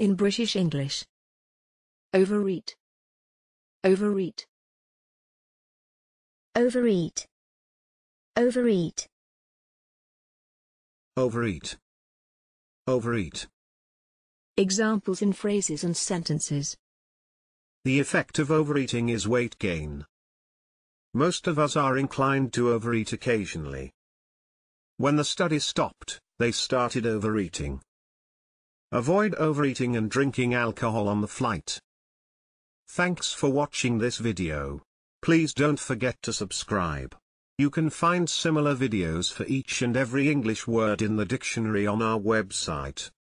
In British English. Overeat. Overeat. Overeat. Overeat. Overeat. Overeat. Examples in phrases and sentences. The effect of overeating is weight gain. Most of us are inclined to overeat occasionally. When the study stopped, they started overeating. Avoid overeating and drinking alcohol on the flight. Thanks for watching this video. Please don't forget to subscribe. You can find similar videos for each and every English word in the dictionary on our website.